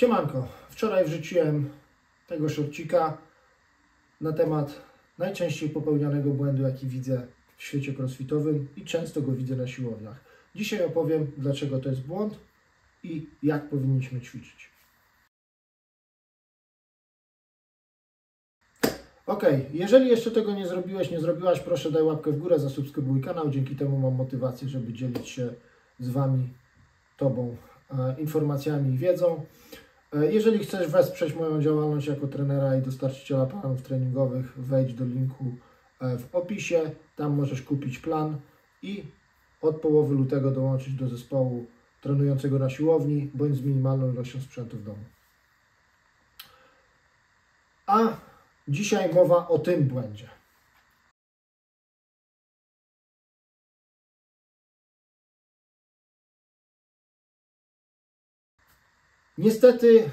Siemanko, wczoraj wrzuciłem tego shortcika na temat najczęściej popełnianego błędu, jaki widzę w świecie crossfitowym i często go widzę na siłowniach. Dzisiaj opowiem, dlaczego to jest błąd i jak powinniśmy ćwiczyć. Ok, jeżeli jeszcze tego nie zrobiłeś, nie zrobiłaś, proszę daj łapkę w górę, zasubskrybuj kanał, dzięki temu mam motywację, żeby dzielić się z Wami, Tobą e, informacjami i wiedzą. E, jeżeli chcesz wesprzeć moją działalność jako trenera i dostarczyciela planów treningowych, wejdź do linku e, w opisie. Tam możesz kupić plan i od połowy lutego dołączyć do zespołu trenującego na siłowni bądź z minimalną ilością sprzętu w domu. A dzisiaj mowa o tym błędzie. Niestety,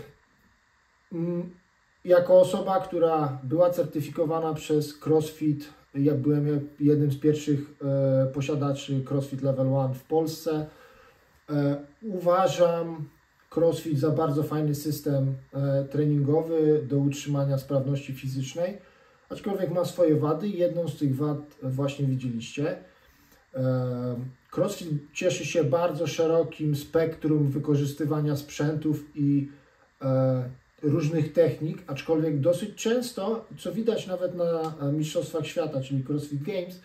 mm, jako osoba, która była certyfikowana przez CrossFit, ja byłem jednym z pierwszych e, posiadaczy CrossFit Level 1 w Polsce, e, uważam CrossFit za bardzo fajny system e, treningowy do utrzymania sprawności fizycznej, aczkolwiek ma swoje wady jedną z tych wad właśnie widzieliście. CrossFit cieszy się bardzo szerokim spektrum wykorzystywania sprzętów i e, różnych technik, aczkolwiek dosyć często, co widać nawet na Mistrzostwach Świata, czyli CrossFit Games,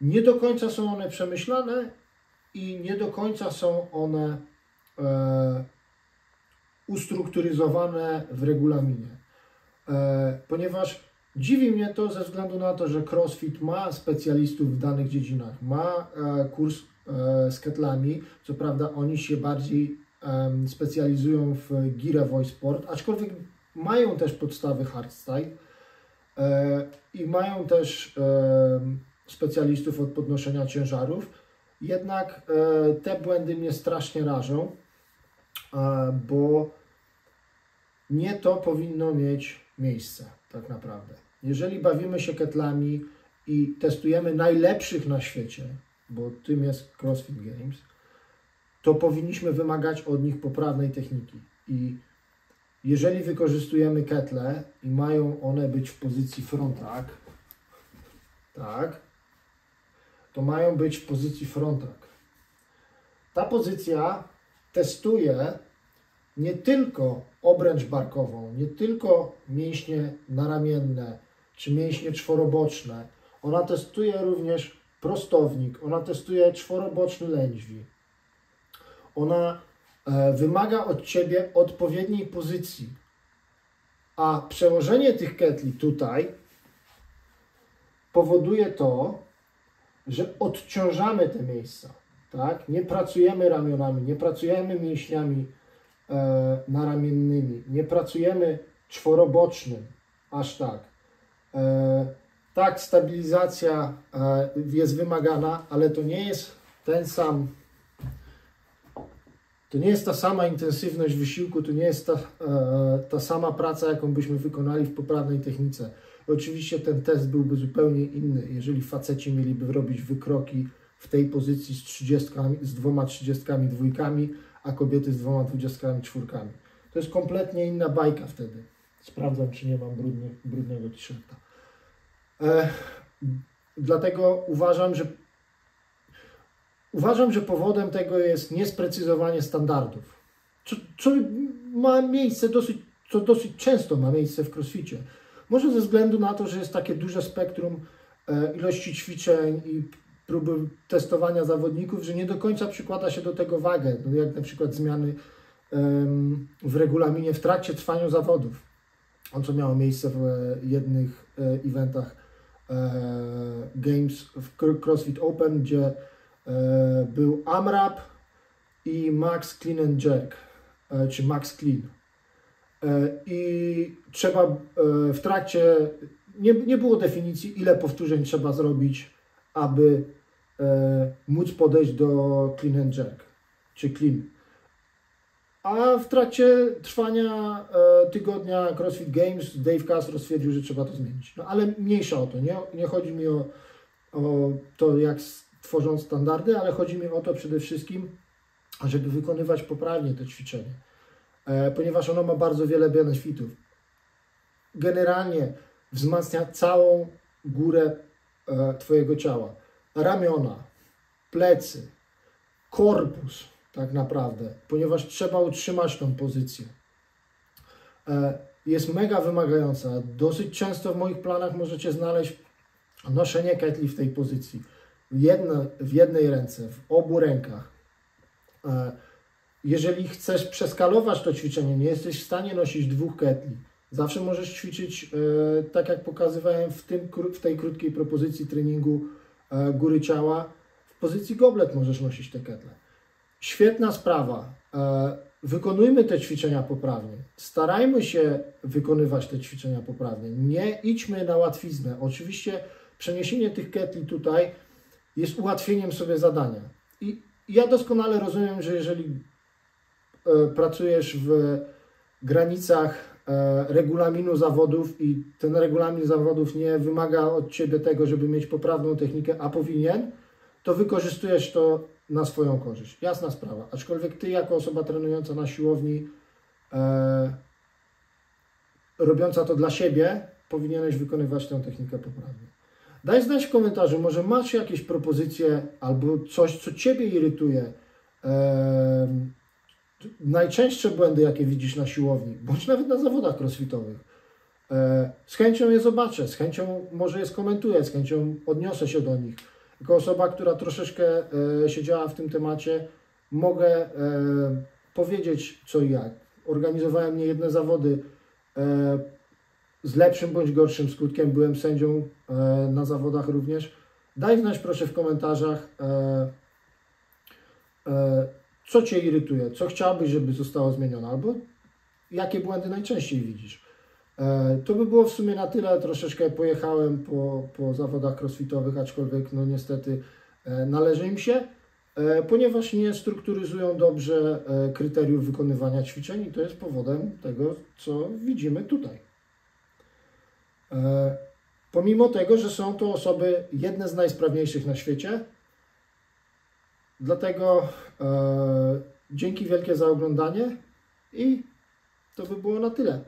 nie do końca są one przemyślane i nie do końca są one e, ustrukturyzowane w regulaminie. E, ponieważ Dziwi mnie to ze względu na to, że CrossFit ma specjalistów w danych dziedzinach, ma e, kurs e, z ketlami, co prawda oni się bardziej specjalizują w Gire Voice Sport, aczkolwiek mają też podstawy hardstyle e, i mają też specjalistów od podnoszenia ciężarów, jednak te błędy mnie strasznie rażą, bo nie to powinno mieć miejsce tak naprawdę. Jeżeli bawimy się ketlami i testujemy najlepszych na świecie, bo tym jest CrossFit Games, to powinniśmy wymagać od nich poprawnej techniki. I jeżeli wykorzystujemy ketle i mają one być w pozycji front rack, tak, to mają być w pozycji front rack. Ta pozycja testuje nie tylko obręcz barkową, nie tylko mięśnie naramienne czy mięśnie czworoboczne. Ona testuje również prostownik, ona testuje czworoboczny lędźwi. Ona e, wymaga od Ciebie odpowiedniej pozycji. A przełożenie tych ketli tutaj powoduje to, że odciążamy te miejsca. Tak? Nie pracujemy ramionami, nie pracujemy mięśniami e, naramiennymi, nie pracujemy czworobocznym, aż tak. E, tak, stabilizacja e, jest wymagana, ale to nie jest ten sam, to nie jest ta sama intensywność wysiłku, to nie jest ta, e, ta sama praca, jaką byśmy wykonali w poprawnej technice. Oczywiście ten test byłby zupełnie inny, jeżeli faceci mieliby robić wykroki w tej pozycji z, 30, z dwoma trzydziestkami dwójkami, a kobiety z dwoma dwudziestkami czwórkami. To jest kompletnie inna bajka wtedy. Sprawdzam, czy nie mam brudny, brudnego t-shirta. E, dlatego uważam, że uważam, że powodem tego jest niesprecyzowanie standardów. Co, co ma miejsce dosyć, co dosyć często ma miejsce w crossficie. Może ze względu na to, że jest takie duże spektrum e, ilości ćwiczeń i próby testowania zawodników, że nie do końca przykłada się do tego wagę, no jak na przykład zmiany w regulaminie w trakcie trwania zawodów. Co miało miejsce w jednych e, eventach e, Games w CrossFit Open, gdzie e, był AMRAP i Max Clean and Jerk, czy Max Clean. I trzeba w trakcie, nie, nie było definicji, ile powtórzeń trzeba zrobić, aby móc podejść do clean and jerk, czy clean. A w trakcie trwania e, tygodnia CrossFit Games Dave Castro stwierdził, że trzeba to zmienić. No ale mniejsza o to. Nie, nie chodzi mi o, o to, jak tworzą standardy, ale chodzi mi o to przede wszystkim, żeby wykonywać poprawnie to ćwiczenie. e, ponieważ ono ma bardzo wiele benefitów. Generalnie wzmacnia całą górę e, Twojego ciała. Ramiona, plecy, korpus tak naprawdę, ponieważ trzeba utrzymać tą pozycję. E, jest mega wymagająca. Dosyć często w moich planach możecie znaleźć noszenie ketli w tej pozycji. Jedno, w jednej ręce, w obu rękach. E, jeżeli chcesz przeskalować to ćwiczenie, nie jesteś w stanie nosić dwóch ketli, zawsze możesz ćwiczyć, e, tak jak pokazywałem w, tym, w tej krótkiej propozycji treningu góry ciała, w pozycji goblet możesz nosić te ketle. Świetna sprawa wykonujmy te ćwiczenia poprawnie. Starajmy się wykonywać te ćwiczenia poprawnie. Nie idźmy na łatwiznę. Oczywiście przeniesienie tych ketli tutaj jest ułatwieniem sobie zadania. I ja doskonale rozumiem, że jeżeli e, pracujesz w granicach e, regulaminu zawodów i ten regulamin zawodów nie wymaga od Ciebie tego, żeby mieć poprawną technikę, a powinien, to wykorzystujesz to na swoją korzyść. Jasna sprawa. Aczkolwiek ty, jako osoba trenująca na siłowni, e, robiąca to dla siebie, powinieneś wykonywać tę technikę poprawnie. Daj znać w komentarzu, może masz jakieś propozycje albo coś, co Ciebie irytuje. E, najczęstsze błędy, jakie widzisz na siłowni, bądź nawet na zawodach crossfitowych. E, z chęcią je zobaczę, z chęcią może je skomentuję, z chęcią odniosę się do nich. Jako osoba, która troszeczkę e, siedziała w tym temacie, mogę e, powiedzieć co i jak. Organizowałem niejedne zawody e, z lepszym bądź gorszym skutkiem. Byłem sędzią na zawodach również. Daj znać proszę w komentarzach, co Cię irytuje, co chciałbyś, żeby zostało zmienione, albo jakie błędy najczęściej widzisz. E, to by było w sumie na tyle. Troszeczkę pojechałem po, po zawodach crossfitowych, aczkolwiek no niestety e, należy im się, e, ponieważ nie strukturyzują dobrze kryteriów wykonywania ćwiczeń i to jest powodem tego, co widzimy tutaj. Pomimo tego, że są to osoby jedne z najsprawniejszych na świecie, dlatego dzięki wielkie za oglądanie i to by było na tyle.